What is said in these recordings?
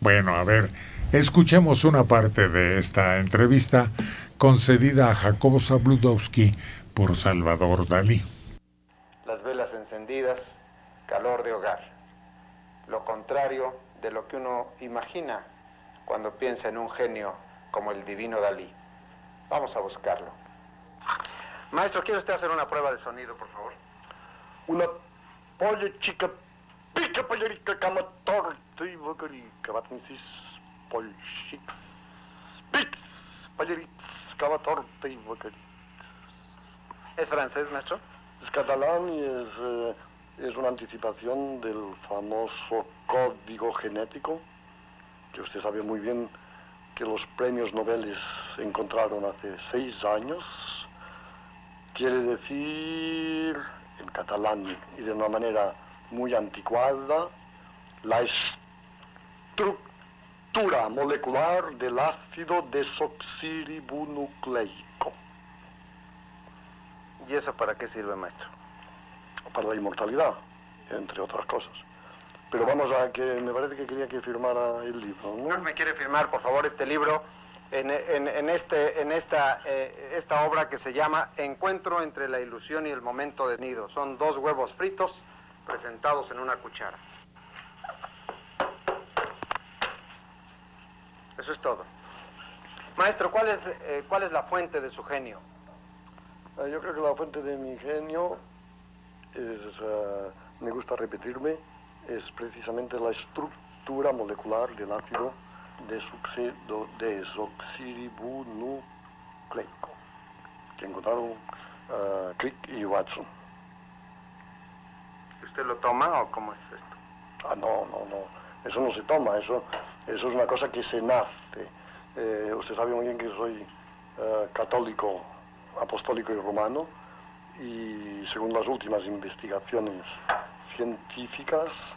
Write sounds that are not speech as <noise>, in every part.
Bueno, a ver, escuchemos una parte de esta entrevista concedida a Jacobo Zabludowski por Salvador Dalí. Las velas encendidas, calor de hogar. Lo contrario de lo que uno imagina cuando piensa en un genio como el divino Dalí. Vamos a buscarlo. Maestro, ¿quiere usted hacer una prueba de sonido, por favor? Una polla chica, y bocarica, batnicis, polchix, pix, pollerics, cama torta y bocarica. ¿Es francés, maestro? Es catalán y es, eh, es una anticipación del famoso código genético, que usted sabe muy bien que los premios Nobel encontraron hace seis años. Quiere decir, en catalán y de una manera muy anticuada, la estructura molecular del ácido desoxirribonucleico. ¿Y eso para qué sirve, maestro? Para la inmortalidad, entre otras cosas. Pero vamos a que me parece que quería que firmara el libro, ¿no? ¿Me quiere firmar, por favor, este libro en, en, este, en esta, eh, esta obra que se llama Encuentro entre la ilusión y el momento de nido? Son dos huevos fritos presentados en una cuchara. Eso es todo. Maestro, ¿cuál es, eh, ¿cuál es la fuente de su genio? Eh, yo creo que la fuente de mi genio es, me gusta repetirme, es precisamente la estructura molecular del ácido desoxirribonucleico que encontraron uh, Crick y Watson. ¿Usted lo toma o cómo es esto? Ah, no, no, no. Eso no se toma, eso, eso es una cosa que se nace. Eh, usted sabe muy bien que soy uh, católico, apostólico y romano, y según las últimas investigaciones científicas,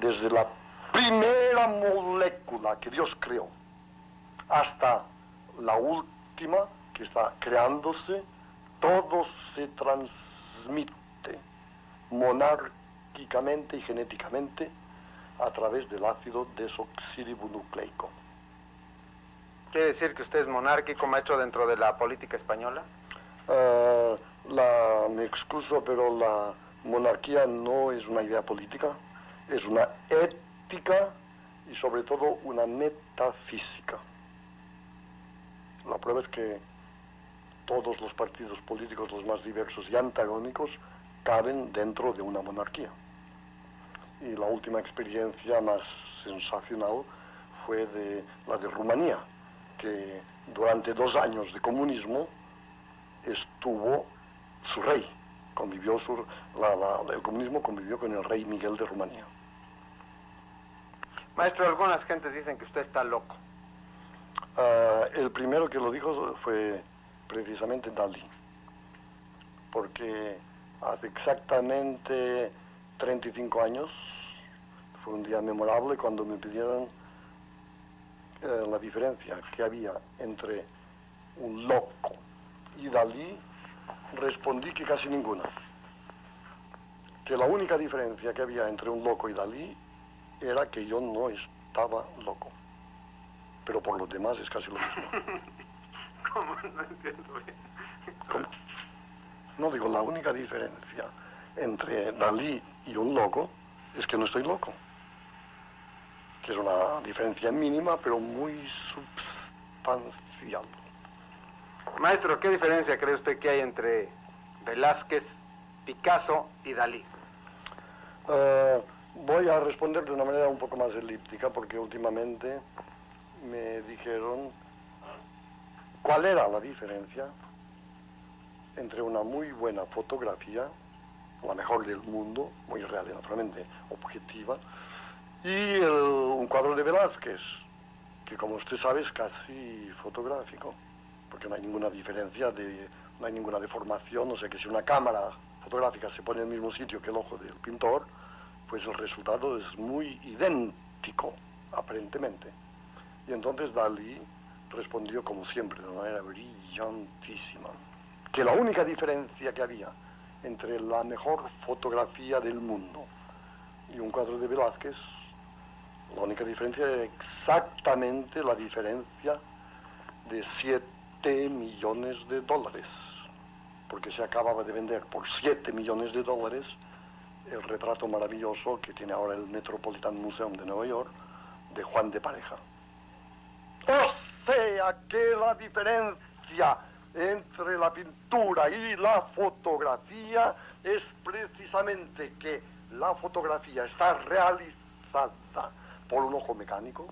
desde la primera molécula que Dios creó hasta la última que está creándose, todo se transmite monárquicamente y genéticamente a través del ácido desoxirribonucleico. ¿Quiere decir que usted es monárquico, maestro, dentro de la política española? Ah, la, me excuso, pero la monarquía no es una idea política, es una ética y sobre todo una metafísica. La prueba es que todos los partidos políticos, los más diversos y antagónicos, caben dentro de una monarquía. Y la última experiencia más sensacional fue de la de Rumanía, que durante dos años de comunismo estuvo su rey, convivió su, el comunismo convivió con el rey Miguel de Rumanía. Maestro, algunas gentes dicen que usted está loco. Ah, el primero que lo dijo fue precisamente Dalí, porque hace exactamente 35 años fue un día memorable cuando me pidieron eh, la diferencia que había entre un loco y Dalí respondí que casi ninguna. Que la única diferencia que había entre un loco y Dalí era que yo no estaba loco. Pero por los demás es casi lo mismo. <laughs> ¿Cómo? No entiendo bien. ¿Cómo? No digo, la única diferencia entre Dalí y un loco es que no estoy loco. Que es una diferencia mínima, pero muy substancial. Maestro, ¿qué diferencia cree usted que hay entre Velázquez, Picasso y Dalí? Uh, voy a responder de una manera un poco más elíptica porque últimamente me dijeron cuál era la diferencia entre una muy buena fotografía, la mejor del mundo, muy real naturalmente objetiva, y el, un cuadro de Velázquez, que como usted sabe es casi fotográfico porque no hay ninguna diferencia, no hay ninguna deformación, o sea que si una cámara fotográfica se pone en el mismo sitio que el ojo del pintor, pues el resultado es muy idéntico, aparentemente. Y entonces Dalí respondió como siempre, de una manera brillantísima, que la única diferencia que había entre la mejor fotografía del mundo y un cuadro de Velázquez La única diferencia era exactamente la diferencia de 7 millones de dólares, porque se acababa de vender por 7 millones de dólares el retrato maravilloso que tiene ahora el Metropolitan Museum de Nueva York de Juan de Pareja. O sea que la diferencia entre la pintura y la fotografía es precisamente que la fotografía está realizada por un ojo mecánico,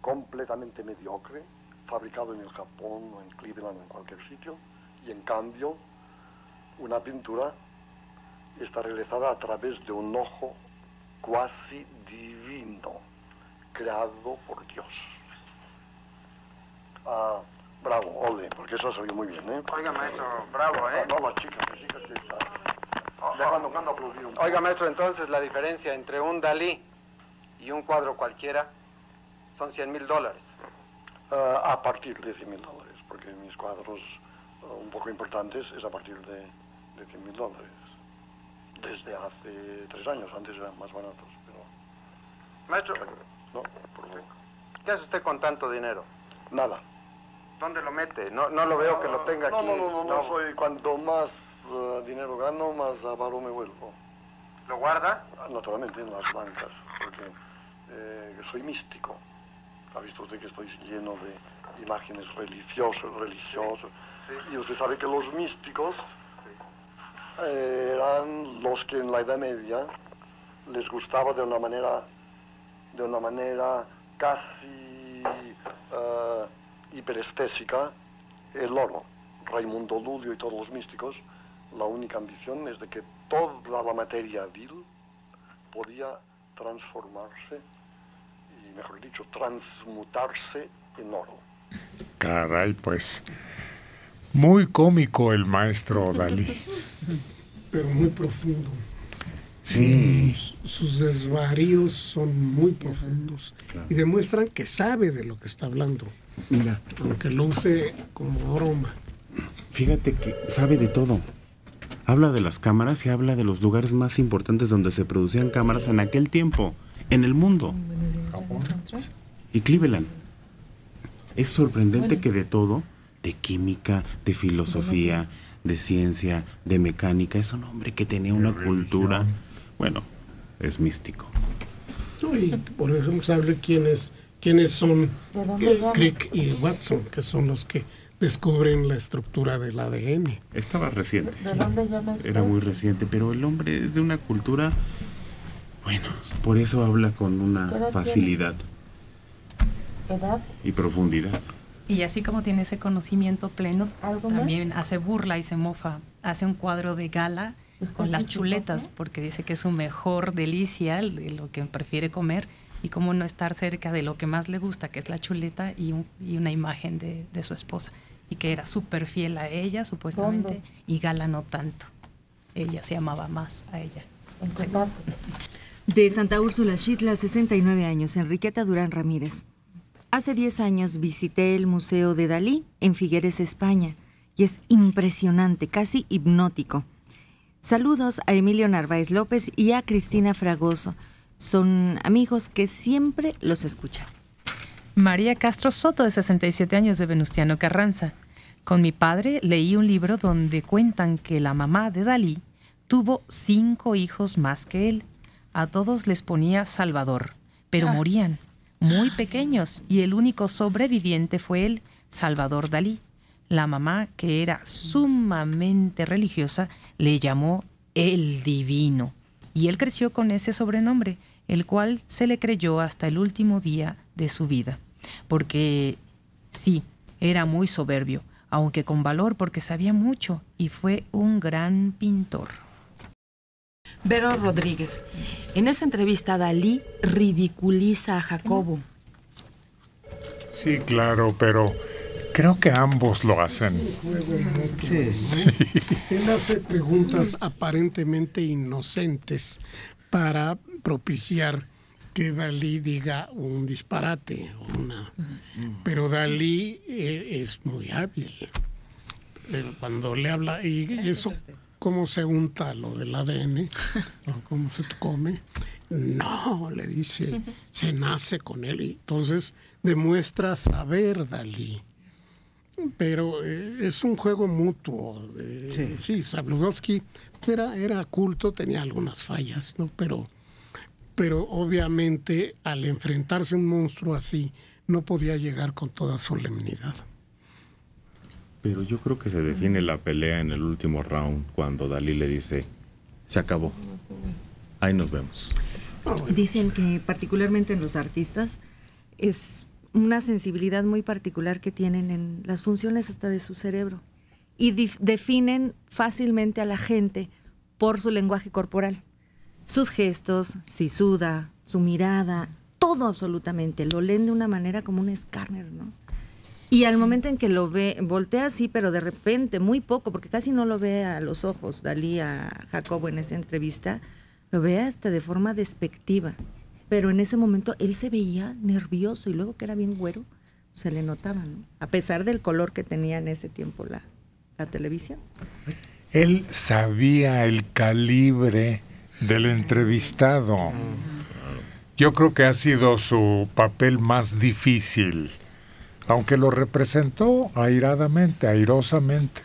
completamente mediocre, fabricado en el Japón o en Cleveland o en cualquier sitio, y en cambio una pintura está realizada a través de un ojo cuasi divino, creado por Dios. Ah, bravo, ole, porque eso ha salido muy bien, ¿eh? Oiga, maestro, bravo, ¿eh? No, chicas, las chicas que están. Dejando cuando aplaudir un poco. Oiga, maestro, entonces la diferencia entre un Dalí y un cuadro cualquiera son 100 mil dólares. Ah, a partir de 100 mil dólares, porque mis cuadros ah, un poco importantes es a partir de, de 100 mil dólares. Desde hace tres años, antes eran más baratos, pero Maestro, no, por favor. ¿qué hace usted con tanto dinero? Nada. ¿Dónde lo mete? No, no lo veo que lo tenga no, aquí. No, no, no, no, soy, cuanto más ah, dinero gano, más avaro me vuelvo. ¿Lo guarda? Ah, Naturalmente en las bancas, porque eh, soy místico. Ha visto usted que estoy lleno de imágenes religiosas, religiosas. Sí. Y usted sabe que los místicos eh, eran los que en la Edad Media les gustaba de una manera, de una manera casi eh, hiperestésica el oro. Raimundo Ludio y todos los místicos, la única ambición es de que toda la materia vil podía transformarse y, mejor dicho, transmutarse en oro. Caray, pues. Muy cómico el maestro Dalí. <laughs> pero muy profundo. Sí. Sus, sus desvaríos son muy profundos y demuestran que sabe de lo que está hablando, Mira, aunque lo use como broma. fíjate que sabe de todo. Habla de las cámaras y habla de los lugares más importantes donde se producían cámaras en aquel tiempo, en el mundo. Y Cleveland. Es sorprendente que de todo, de química, de filosofía, de ciencia, de mecánica, es un hombre que tenía una cultura, bueno, es místico. ¿no? Y por ejemplo, saber quiénes, quiénes son eh, Crick y Watson, que son los que descubren la estructura del ADN. Estaba reciente. Era muy reciente, pero el hombre es de una cultura, bueno, por eso habla con una facilidad ¿Edad? y profundidad. Y así como tiene ese conocimiento pleno, también hace burla y se mofa. Hace un cuadro de gala ¿Usted con las chuletas, porque dice que es su mejor delicia, de lo que prefiere comer, y cómo no estar cerca de lo que más le gusta, que es la chuleta y, un- y una imagen de, de su esposa. Y que era súper fiel a ella, supuestamente, ¿Dónde? y Gala no tanto. Ella se amaba más a ella. De Santa Úrsula Chitla, 69 años, Enriqueta Durán Ramírez. Hace 10 años visité el Museo de Dalí en Figueres, España, y es impresionante, casi hipnótico. Saludos a Emilio Narváez López y a Cristina Fragoso. Son amigos que siempre los escuchan. María Castro Soto, de 67 años, de Venustiano Carranza. Con mi padre leí un libro donde cuentan que la mamá de Dalí tuvo cinco hijos más que él. A todos les ponía Salvador, pero morían muy pequeños y el único sobreviviente fue él, Salvador Dalí. La mamá, que era sumamente religiosa, le llamó el divino y él creció con ese sobrenombre, el cual se le creyó hasta el último día de su vida, porque sí, era muy soberbio, aunque con valor porque sabía mucho y fue un gran pintor. Vero Rodríguez. En esa entrevista, Dalí ridiculiza a Jacobo. Sí, claro, pero creo que ambos lo hacen. Él hace preguntas aparentemente inocentes para propiciar que Dalí diga un disparate. o Una... Pero Dalí eh, es muy hábil. Eh, Cuando le habla, y eso, cómo se unta lo del ADN, o cómo se come, No, le dice, se nace con él. Y entonces demuestra saber Dalí. Pero eh, es un juego mutuo. eh, sí, Sabludowski era, era culto, tenía algunas fallas, ¿no? Pero, pero obviamente al enfrentarse a un monstruo así, no podía llegar con toda solemnidad. Pero yo creo que se define la pelea en el último round cuando Dalí le dice, se acabó. Ahí nos vemos. Dicen que particularmente en los artistas es una sensibilidad muy particular que tienen en las funciones hasta de su cerebro y definen fácilmente a la gente por su lenguaje corporal, sus gestos, si suda, su mirada, todo absolutamente, lo leen de una manera como un escáner, ¿no? Y al momento en que lo ve, voltea así, pero de repente, muy poco, porque casi no lo ve a los ojos, Dalí a Jacobo en esa entrevista, lo ve hasta de forma despectiva. Pero en ese momento él se veía nervioso y luego que era bien güero, se le notaba, ¿no? A pesar del color que tenía en ese tiempo la, la televisión. Él sabía el calibre del entrevistado. Yo creo que ha sido su papel más difícil, aunque lo representó airadamente, airosamente.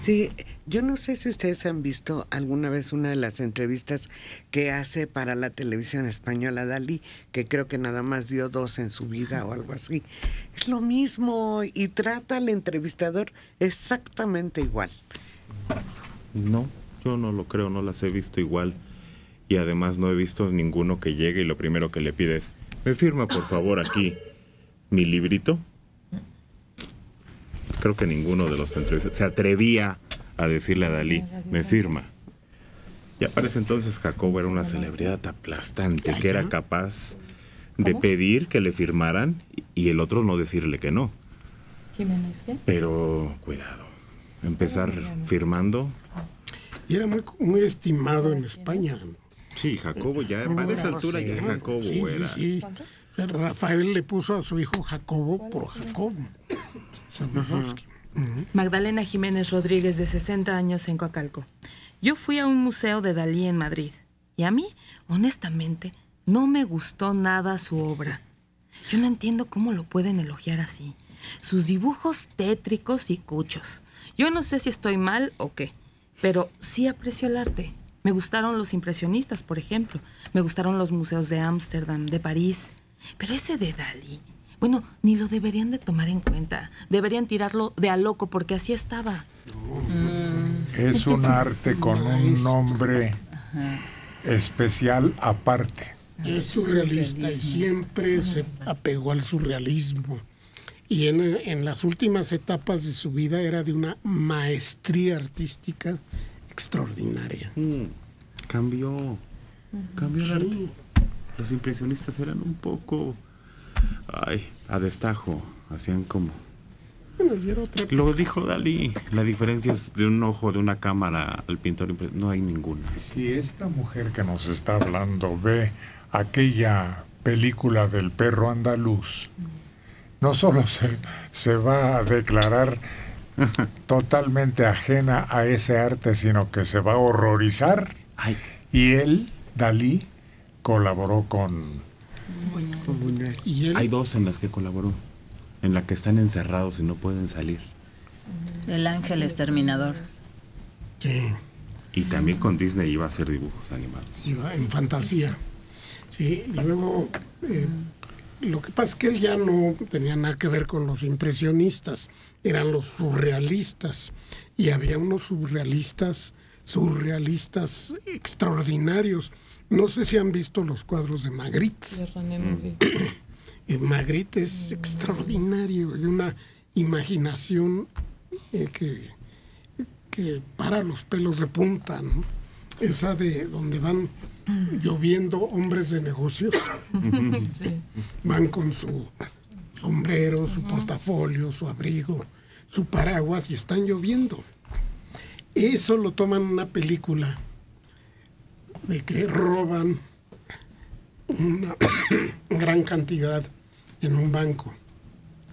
Sí. Yo no sé si ustedes han visto alguna vez una de las entrevistas que hace para la televisión española Dalí, que creo que nada más dio dos en su vida o algo así. Es lo mismo y trata al entrevistador exactamente igual. No, yo no lo creo, no las he visto igual. Y además no he visto ninguno que llegue y lo primero que le pide es, me firma por favor aquí mi librito. Creo que ninguno de los entrevistados se atrevía a decirle a Dalí, me firma. Y aparece entonces Jacobo era una celebridad aplastante que era capaz de pedir que le firmaran y el otro no decirle que no. Jiménez, ¿qué? Pero cuidado, empezar firmando. Y era muy, muy estimado en España. Sí, Jacobo ya, para esa altura ya Jacobo Sí, sí, era. sí. Sea, Rafael le puso a su hijo Jacobo por Jacobo. Magdalena Jiménez Rodríguez, de 60 años, en Coacalco. Yo fui a un museo de Dalí en Madrid y a mí, honestamente, no me gustó nada su obra. Yo no entiendo cómo lo pueden elogiar así. Sus dibujos tétricos y cuchos. Yo no sé si estoy mal o qué, pero sí aprecio el arte. Me gustaron los impresionistas, por ejemplo. Me gustaron los museos de Ámsterdam, de París. Pero ese de Dalí, bueno, ni lo deberían de tomar en cuenta. Deberían tirarlo de a loco porque así estaba. Es un arte con un nombre especial aparte. Es surrealista y siempre se apegó al surrealismo. Y en, en las últimas etapas de su vida era de una maestría artística extraordinaria. Cambió, cambió el arte. Los impresionistas eran un poco, ay, a destajo, hacían como... Bueno, y era otra Lo dijo Dalí, la diferencia es de un ojo de una cámara al pintor, no hay ninguna. Si esta mujer que nos está hablando ve aquella película del perro andaluz, no solo <laughs> se, se va a declarar <laughs> totalmente ajena a ese arte, sino que se va a horrorizar. Ay, Y él, Dalí, colaboró con... Y él, hay dos en las que colaboró, en la que están encerrados y no pueden salir. El ángel exterminador. sí, Y también con Disney iba a hacer dibujos animados. iba en fantasía. Sí, y luego eh, lo que pasa es que él ya no tenía nada que ver con los impresionistas, eran los surrealistas. Y había unos surrealistas, surrealistas extraordinarios. No sé si han visto los cuadros de Magritte. <clears throat> Eh, Magritte es extraordinario, de una imaginación eh, que, que para los pelos de punta, ¿no? Esa de donde van lloviendo hombres de negocios, <laughs> van con su sombrero, su portafolio, su abrigo, su paraguas y están lloviendo. Eso lo toman una película de que roban una <coughs> gran cantidad en un banco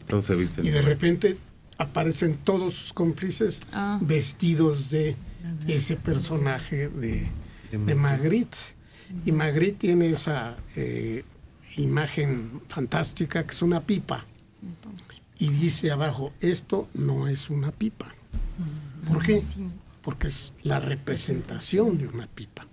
Todos se visten. y de repente aparecen todos sus cómplices vestidos de ese personaje de, de Magritte Y Magritte tiene esa eh, imagen fantástica que es una pipa. Y dice abajo, esto no es una pipa. ¿Por qué? Porque es la representación de una pipa.